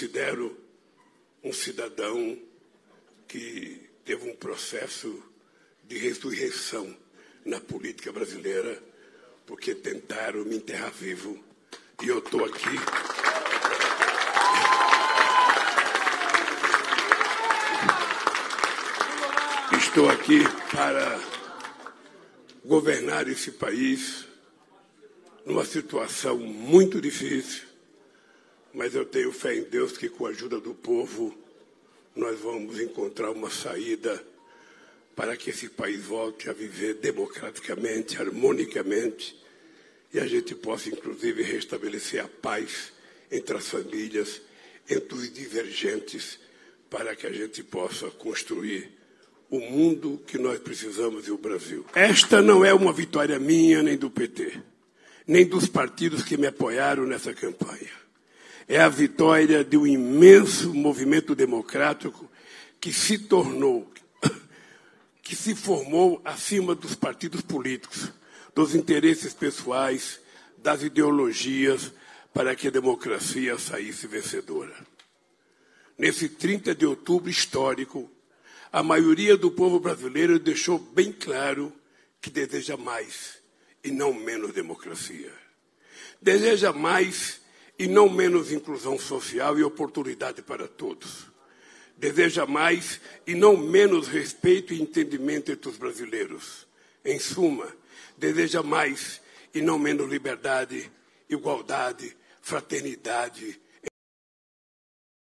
considero um cidadão que teve um processo de ressurreição na política brasileira, porque tentaram me enterrar vivo e eu estou aqui. Estou aqui para governar esse país numa situação muito difícil, mas eu tenho fé em Deus que, com a ajuda do povo, nós vamos encontrar uma saída para que esse país volte a viver democraticamente, harmonicamente, e a gente possa, inclusive, restabelecer a paz entre as famílias, entre os divergentes, para que a gente possa construir o mundo que nós precisamos e o Brasil. Esta não é uma vitória minha nem do PT, nem dos partidos que me apoiaram nessa campanha. É a vitória de um imenso movimento democrático que se tornou, que se formou acima dos partidos políticos, dos interesses pessoais, das ideologias, para que a democracia saísse vencedora. Nesse 30 de outubro histórico, a maioria do povo brasileiro deixou bem claro que deseja mais e não menos democracia. Deseja mais e não menos inclusão social e oportunidade para todos. Deseja mais e não menos respeito e entendimento entre os brasileiros. Em suma, deseja mais e não menos liberdade, igualdade, fraternidade